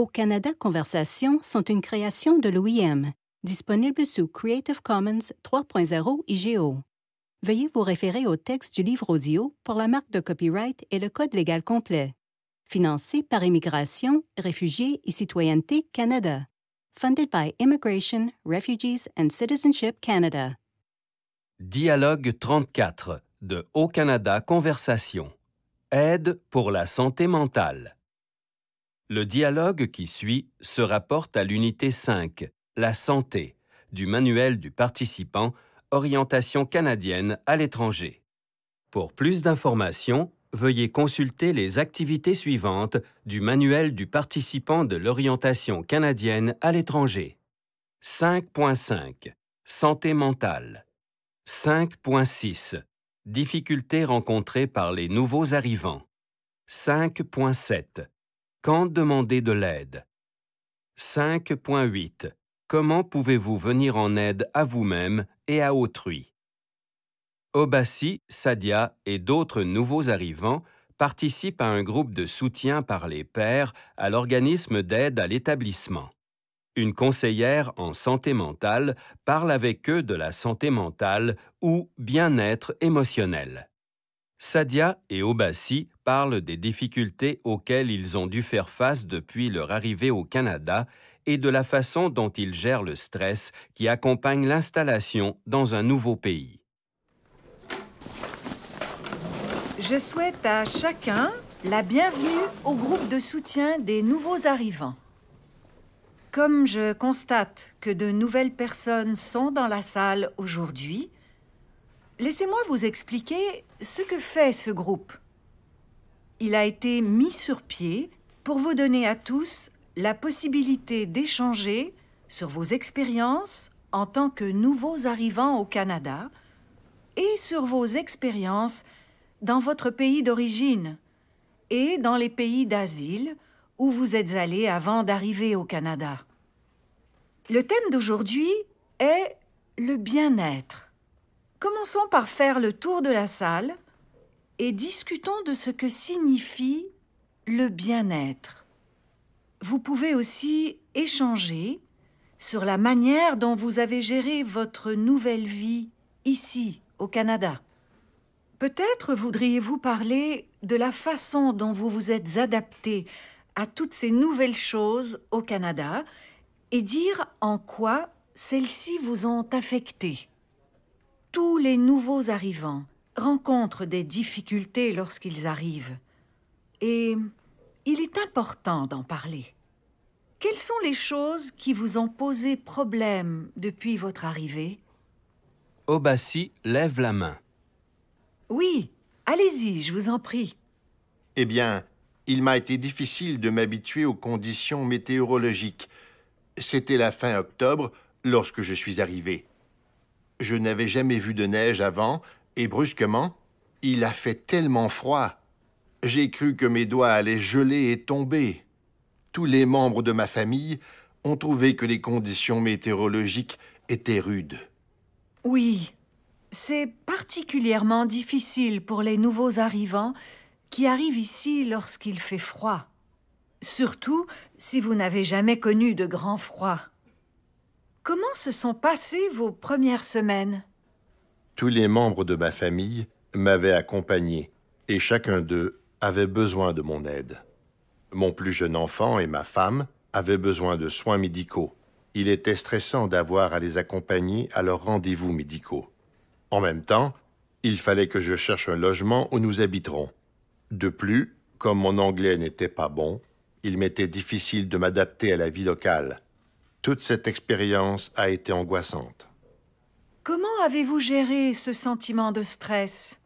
Au Canada Conversations sont une création de l'OIM, disponible sous Creative Commons 3.0 IGO. Veuillez vous référer au texte du livre audio pour la marque de copyright et le code légal complet. Financé par Immigration, Réfugiés et Citoyenneté Canada. Funded by Immigration, Refugees and Citizenship Canada. Dialogue 34 de Haut-Canada Conversation. Aide pour la santé mentale. Le dialogue qui suit se rapporte à l'unité 5, La santé, du manuel du participant Orientation canadienne à l'étranger. Pour plus d'informations, veuillez consulter les activités suivantes du manuel du participant de l'orientation canadienne à l'étranger. 5.5 Santé mentale 5.6 Difficultés rencontrées par les nouveaux arrivants 5.7 quand demander de l'aide? 5.8 Comment pouvez-vous venir en aide à vous-même et à autrui? Obassi, Sadia et d'autres nouveaux arrivants participent à un groupe de soutien par les pairs à l'organisme d'aide à l'établissement. Une conseillère en santé mentale parle avec eux de la santé mentale ou bien-être émotionnel. Sadia et Obassi parlent des difficultés auxquelles ils ont dû faire face depuis leur arrivée au Canada et de la façon dont ils gèrent le stress qui accompagne l'installation dans un nouveau pays. Je souhaite à chacun la bienvenue au groupe de soutien des nouveaux arrivants. Comme je constate que de nouvelles personnes sont dans la salle aujourd'hui, Laissez-moi vous expliquer ce que fait ce groupe. Il a été mis sur pied pour vous donner à tous la possibilité d'échanger sur vos expériences en tant que nouveaux arrivants au Canada et sur vos expériences dans votre pays d'origine et dans les pays d'asile où vous êtes allés avant d'arriver au Canada. Le thème d'aujourd'hui est le bien-être. Commençons par faire le tour de la salle et discutons de ce que signifie le bien-être. Vous pouvez aussi échanger sur la manière dont vous avez géré votre nouvelle vie ici, au Canada. Peut-être voudriez-vous parler de la façon dont vous vous êtes adapté à toutes ces nouvelles choses au Canada et dire en quoi celles-ci vous ont affecté tous les nouveaux arrivants rencontrent des difficultés lorsqu'ils arrivent. Et il est important d'en parler. Quelles sont les choses qui vous ont posé problème depuis votre arrivée? Obassi lève la main. Oui, allez-y, je vous en prie. Eh bien, il m'a été difficile de m'habituer aux conditions météorologiques. C'était la fin octobre lorsque je suis arrivé. Je n'avais jamais vu de neige avant, et brusquement, il a fait tellement froid. J'ai cru que mes doigts allaient geler et tomber. Tous les membres de ma famille ont trouvé que les conditions météorologiques étaient rudes. Oui, c'est particulièrement difficile pour les nouveaux arrivants qui arrivent ici lorsqu'il fait froid. Surtout si vous n'avez jamais connu de grand froid. Comment se sont passées vos premières semaines? Tous les membres de ma famille m'avaient accompagné et chacun d'eux avait besoin de mon aide. Mon plus jeune enfant et ma femme avaient besoin de soins médicaux. Il était stressant d'avoir à les accompagner à leurs rendez-vous médicaux. En même temps, il fallait que je cherche un logement où nous habiterons. De plus, comme mon anglais n'était pas bon, il m'était difficile de m'adapter à la vie locale. Toute cette expérience a été angoissante. Comment avez-vous géré ce sentiment de stress?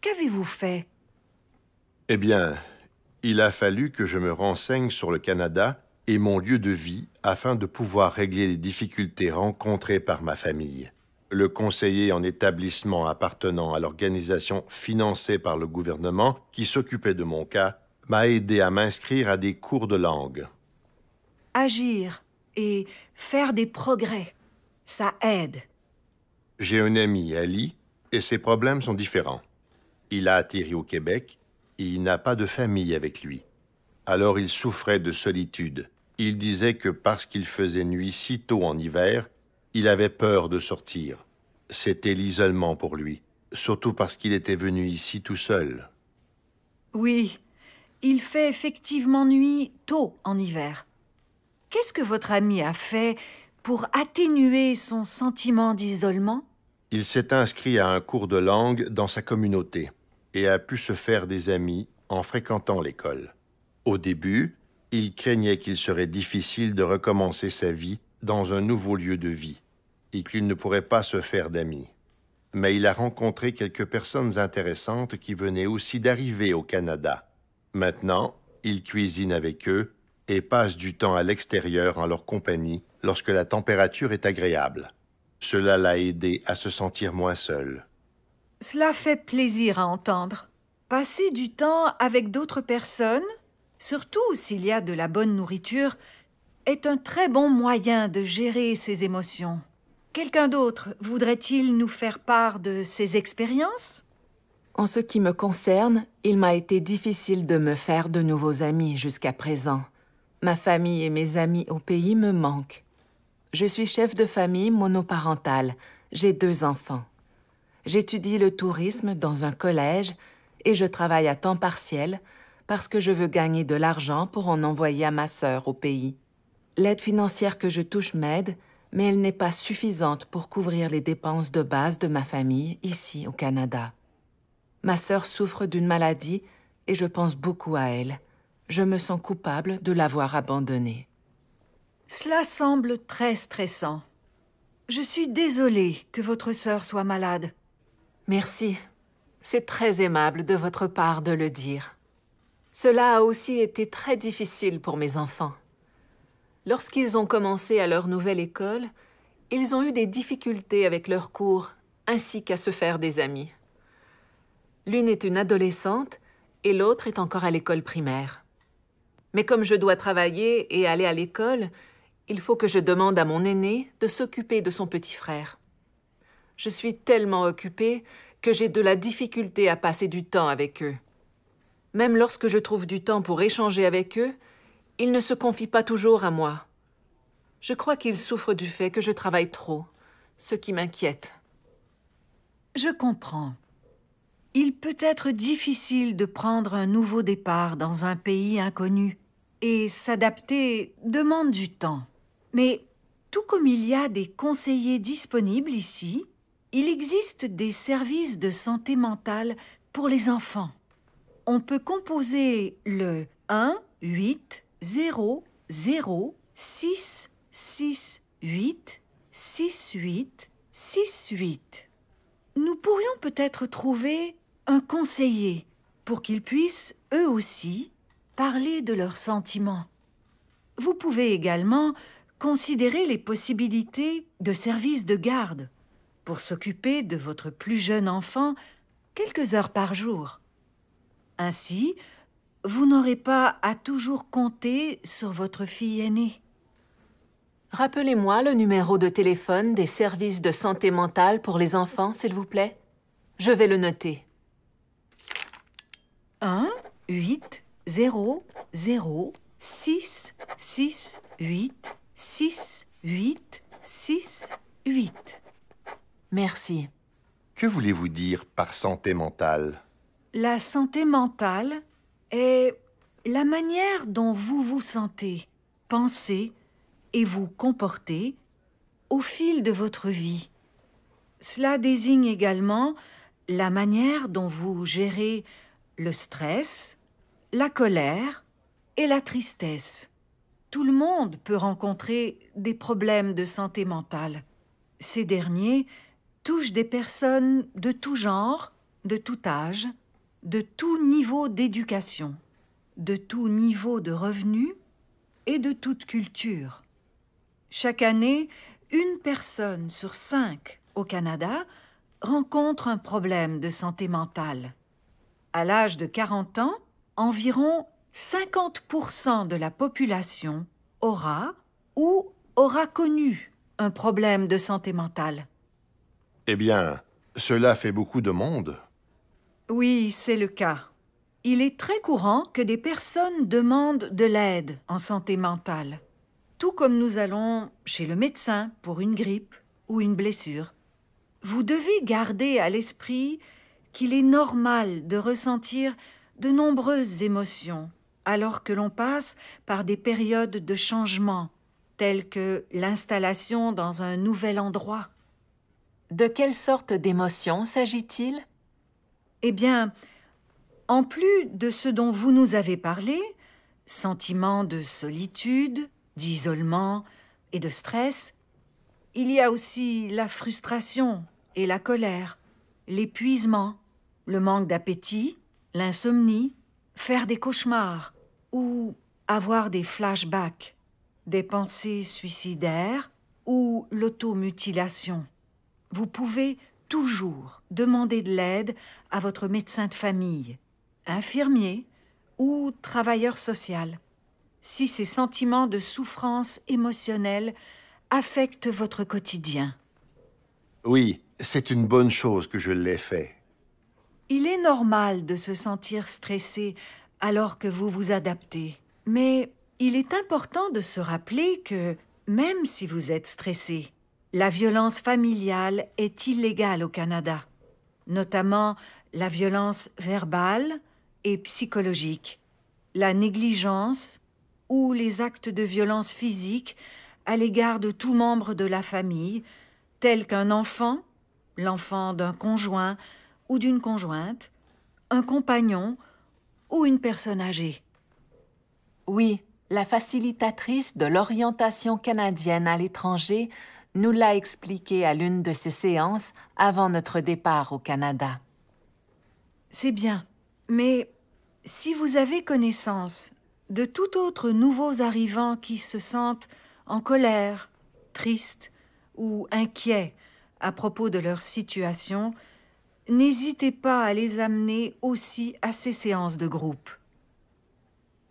Qu'avez-vous fait? Eh bien, il a fallu que je me renseigne sur le Canada et mon lieu de vie afin de pouvoir régler les difficultés rencontrées par ma famille. Le conseiller en établissement appartenant à l'organisation financée par le gouvernement qui s'occupait de mon cas m'a aidé à m'inscrire à des cours de langue. Agir et faire des progrès. Ça aide. J'ai un ami, Ali, et ses problèmes sont différents. Il a atterri au Québec et il n'a pas de famille avec lui. Alors il souffrait de solitude. Il disait que parce qu'il faisait nuit si tôt en hiver, il avait peur de sortir. C'était l'isolement pour lui, surtout parce qu'il était venu ici tout seul. Oui, il fait effectivement nuit tôt en hiver. Qu'est-ce que votre ami a fait pour atténuer son sentiment d'isolement? Il s'est inscrit à un cours de langue dans sa communauté et a pu se faire des amis en fréquentant l'école. Au début, il craignait qu'il serait difficile de recommencer sa vie dans un nouveau lieu de vie et qu'il ne pourrait pas se faire d'amis. Mais il a rencontré quelques personnes intéressantes qui venaient aussi d'arriver au Canada. Maintenant, il cuisine avec eux et passe du temps à l'extérieur en leur compagnie lorsque la température est agréable. Cela l'a aidé à se sentir moins seul. Cela fait plaisir à entendre. Passer du temps avec d'autres personnes, surtout s'il y a de la bonne nourriture, est un très bon moyen de gérer ses émotions. Quelqu'un d'autre voudrait-il nous faire part de ses expériences? En ce qui me concerne, il m'a été difficile de me faire de nouveaux amis jusqu'à présent. Ma famille et mes amis au pays me manquent. Je suis chef de famille monoparentale. J'ai deux enfants. J'étudie le tourisme dans un collège et je travaille à temps partiel parce que je veux gagner de l'argent pour en envoyer à ma sœur au pays. L'aide financière que je touche m'aide, mais elle n'est pas suffisante pour couvrir les dépenses de base de ma famille ici au Canada. Ma sœur souffre d'une maladie et je pense beaucoup à elle. Je me sens coupable de l'avoir abandonnée. Cela semble très stressant. Je suis désolée que votre sœur soit malade. Merci. C'est très aimable de votre part de le dire. Cela a aussi été très difficile pour mes enfants. Lorsqu'ils ont commencé à leur nouvelle école, ils ont eu des difficultés avec leurs cours ainsi qu'à se faire des amis. L'une est une adolescente et l'autre est encore à l'école primaire. Mais comme je dois travailler et aller à l'école, il faut que je demande à mon aîné de s'occuper de son petit frère. Je suis tellement occupée que j'ai de la difficulté à passer du temps avec eux. Même lorsque je trouve du temps pour échanger avec eux, ils ne se confient pas toujours à moi. Je crois qu'ils souffrent du fait que je travaille trop, ce qui m'inquiète. Je comprends. Il peut être difficile de prendre un nouveau départ dans un pays inconnu, et s'adapter demande du temps. Mais tout comme il y a des conseillers disponibles ici, il existe des services de santé mentale pour les enfants. On peut composer le 1 8 0 0 6 6 8 6 8 6 8. Nous pourrions peut-être trouver un conseiller pour qu'ils puissent, eux aussi, parler de leurs sentiments. Vous pouvez également considérer les possibilités de services de garde pour s'occuper de votre plus jeune enfant quelques heures par jour. Ainsi, vous n'aurez pas à toujours compter sur votre fille aînée. Rappelez-moi le numéro de téléphone des services de santé mentale pour les enfants, s'il vous plaît. Je vais le noter. 1 8 0 0 6 6 8 6 8 6 8. Merci. Que voulez-vous dire par santé mentale? La santé mentale est la manière dont vous vous sentez, pensez et vous comportez au fil de votre vie. Cela désigne également la manière dont vous gérez le stress, la colère et la tristesse. Tout le monde peut rencontrer des problèmes de santé mentale. Ces derniers touchent des personnes de tout genre, de tout âge, de tout niveau d'éducation, de tout niveau de revenus et de toute culture. Chaque année, une personne sur cinq au Canada rencontre un problème de santé mentale. À l'âge de 40 ans, environ 50% de la population aura ou aura connu un problème de santé mentale. Eh bien, cela fait beaucoup de monde. Oui, c'est le cas. Il est très courant que des personnes demandent de l'aide en santé mentale, tout comme nous allons chez le médecin pour une grippe ou une blessure. Vous devez garder à l'esprit qu'il est normal de ressentir de nombreuses émotions alors que l'on passe par des périodes de changement, telles que l'installation dans un nouvel endroit. De quelle sorte d'émotions s'agit-il? Eh bien, en plus de ce dont vous nous avez parlé, sentiments de solitude, d'isolement et de stress, il y a aussi la frustration et la colère, l'épuisement, le manque d'appétit, l'insomnie, faire des cauchemars ou avoir des flashbacks, des pensées suicidaires ou l'automutilation. Vous pouvez toujours demander de l'aide à votre médecin de famille, infirmier ou travailleur social si ces sentiments de souffrance émotionnelle affectent votre quotidien. Oui, c'est une bonne chose que je l'ai fait. Il est normal de se sentir stressé alors que vous vous adaptez. Mais il est important de se rappeler que, même si vous êtes stressé, la violence familiale est illégale au Canada, notamment la violence verbale et psychologique, la négligence ou les actes de violence physique à l'égard de tout membre de la famille, tel qu'un enfant, l'enfant d'un conjoint ou d'une conjointe, un compagnon ou une personne âgée. Oui, la facilitatrice de l'orientation canadienne à l'étranger nous l'a expliqué à l'une de ses séances avant notre départ au Canada. C'est bien, mais si vous avez connaissance de tout autre nouveaux arrivants qui se sentent en colère, tristes ou inquiets à propos de leur situation, n'hésitez pas à les amener aussi à ces séances de groupe.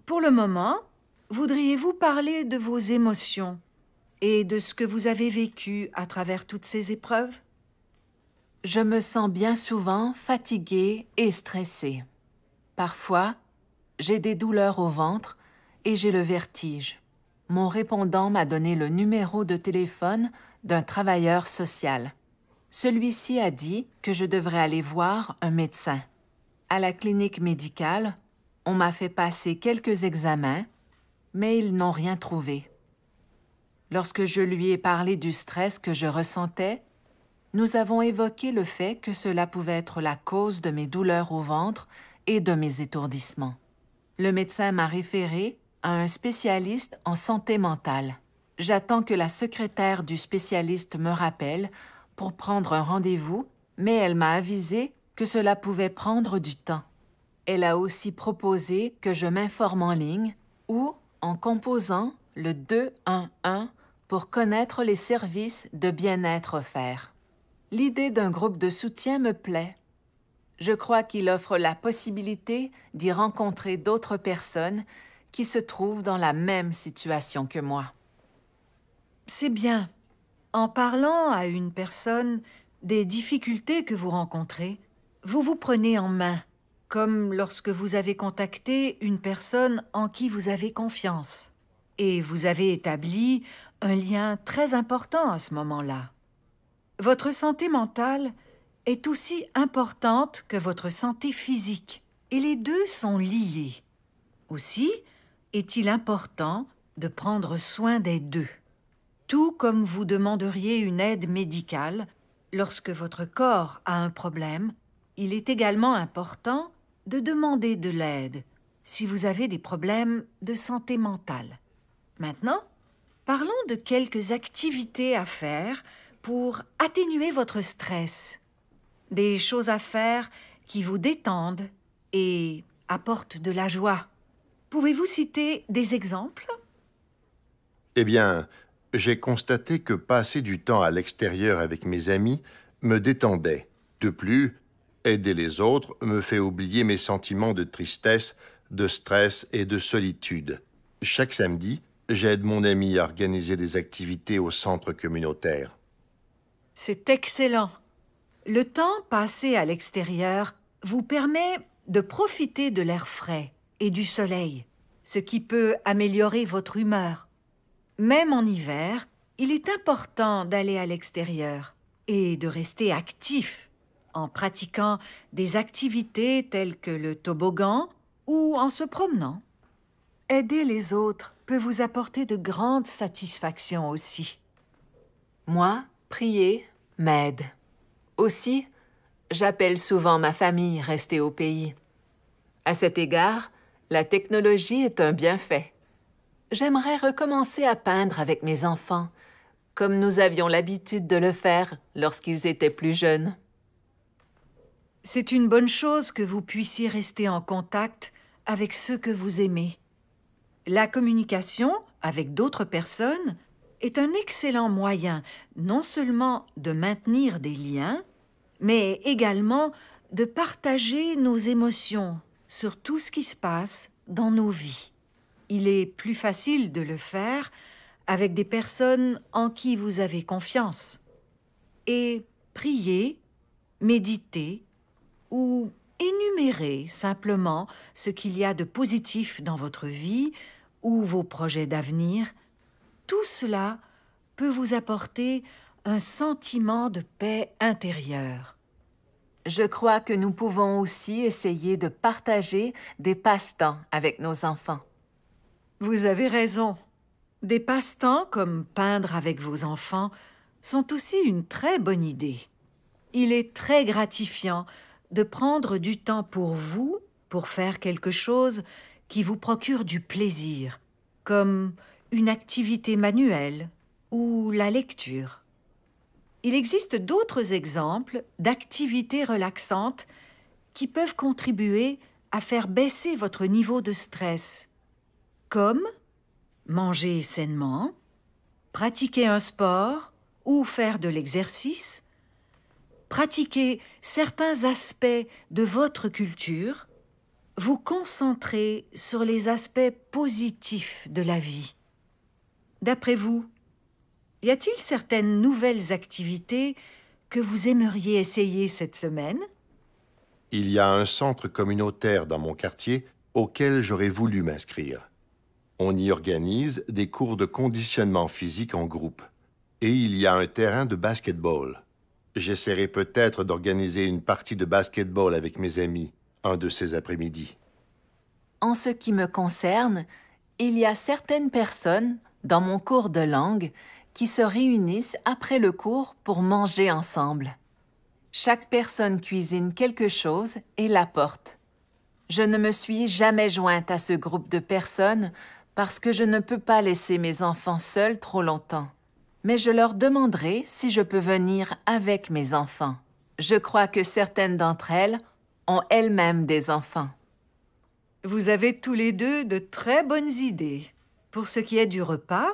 Pour le moment, voudriez-vous parler de vos émotions et de ce que vous avez vécu à travers toutes ces épreuves? Je me sens bien souvent fatiguée et stressée. Parfois, j'ai des douleurs au ventre et j'ai le vertige. Mon répondant m'a donné le numéro de téléphone d'un travailleur social. Celui-ci a dit que je devrais aller voir un médecin. À la clinique médicale, on m'a fait passer quelques examens, mais ils n'ont rien trouvé. Lorsque je lui ai parlé du stress que je ressentais, nous avons évoqué le fait que cela pouvait être la cause de mes douleurs au ventre et de mes étourdissements. Le médecin m'a référé à un spécialiste en santé mentale. J'attends que la secrétaire du spécialiste me rappelle pour prendre un rendez-vous, mais elle m'a avisé que cela pouvait prendre du temps. Elle a aussi proposé que je m'informe en ligne ou en composant le 211 pour connaître les services de bien-être offerts. L'idée d'un groupe de soutien me plaît. Je crois qu'il offre la possibilité d'y rencontrer d'autres personnes qui se trouvent dans la même situation que moi. C'est bien. En parlant à une personne des difficultés que vous rencontrez, vous vous prenez en main, comme lorsque vous avez contacté une personne en qui vous avez confiance, et vous avez établi un lien très important à ce moment-là. Votre santé mentale est aussi importante que votre santé physique, et les deux sont liés. Aussi est-il important de prendre soin des deux tout comme vous demanderiez une aide médicale lorsque votre corps a un problème, il est également important de demander de l'aide si vous avez des problèmes de santé mentale. Maintenant, parlons de quelques activités à faire pour atténuer votre stress. Des choses à faire qui vous détendent et apportent de la joie. Pouvez-vous citer des exemples? Eh bien, j'ai constaté que passer du temps à l'extérieur avec mes amis me détendait. De plus, aider les autres me fait oublier mes sentiments de tristesse, de stress et de solitude. Chaque samedi, j'aide mon ami à organiser des activités au centre communautaire. C'est excellent. Le temps passé à l'extérieur vous permet de profiter de l'air frais et du soleil, ce qui peut améliorer votre humeur. Même en hiver, il est important d'aller à l'extérieur et de rester actif en pratiquant des activités telles que le toboggan ou en se promenant. Aider les autres peut vous apporter de grandes satisfactions aussi. Moi, prier m'aide. Aussi, j'appelle souvent ma famille restée au pays. À cet égard, la technologie est un bienfait. J'aimerais recommencer à peindre avec mes enfants, comme nous avions l'habitude de le faire lorsqu'ils étaient plus jeunes. C'est une bonne chose que vous puissiez rester en contact avec ceux que vous aimez. La communication avec d'autres personnes est un excellent moyen non seulement de maintenir des liens, mais également de partager nos émotions sur tout ce qui se passe dans nos vies. Il est plus facile de le faire avec des personnes en qui vous avez confiance. Et prier, méditer ou énumérer simplement ce qu'il y a de positif dans votre vie ou vos projets d'avenir, tout cela peut vous apporter un sentiment de paix intérieure. Je crois que nous pouvons aussi essayer de partager des passe-temps avec nos enfants. Vous avez raison. Des passe-temps comme peindre avec vos enfants sont aussi une très bonne idée. Il est très gratifiant de prendre du temps pour vous, pour faire quelque chose qui vous procure du plaisir, comme une activité manuelle ou la lecture. Il existe d'autres exemples d'activités relaxantes qui peuvent contribuer à faire baisser votre niveau de stress, comme manger sainement, pratiquer un sport ou faire de l'exercice, pratiquer certains aspects de votre culture, vous concentrer sur les aspects positifs de la vie. D'après vous, y a-t-il certaines nouvelles activités que vous aimeriez essayer cette semaine? Il y a un centre communautaire dans mon quartier auquel j'aurais voulu m'inscrire. On y organise des cours de conditionnement physique en groupe. Et il y a un terrain de basketball. J'essaierai peut-être d'organiser une partie de basketball avec mes amis un de ces après-midi. En ce qui me concerne, il y a certaines personnes dans mon cours de langue qui se réunissent après le cours pour manger ensemble. Chaque personne cuisine quelque chose et l'apporte. Je ne me suis jamais jointe à ce groupe de personnes parce que je ne peux pas laisser mes enfants seuls trop longtemps. Mais je leur demanderai si je peux venir avec mes enfants. Je crois que certaines d'entre elles ont elles-mêmes des enfants. Vous avez tous les deux de très bonnes idées. Pour ce qui est du repas,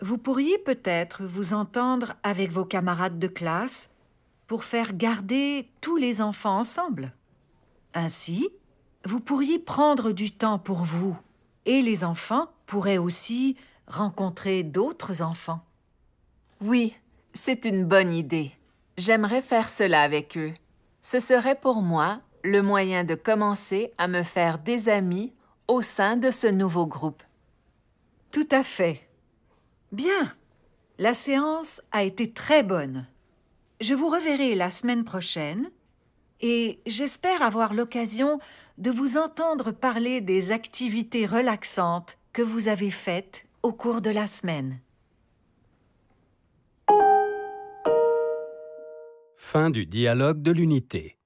vous pourriez peut-être vous entendre avec vos camarades de classe pour faire garder tous les enfants ensemble. Ainsi, vous pourriez prendre du temps pour vous et les enfants pourraient aussi rencontrer d'autres enfants. Oui, c'est une bonne idée. J'aimerais faire cela avec eux. Ce serait pour moi le moyen de commencer à me faire des amis au sein de ce nouveau groupe. Tout à fait. Bien. La séance a été très bonne. Je vous reverrai la semaine prochaine et j'espère avoir l'occasion de vous entendre parler des activités relaxantes que vous avez faites au cours de la semaine. Fin du dialogue de l'unité.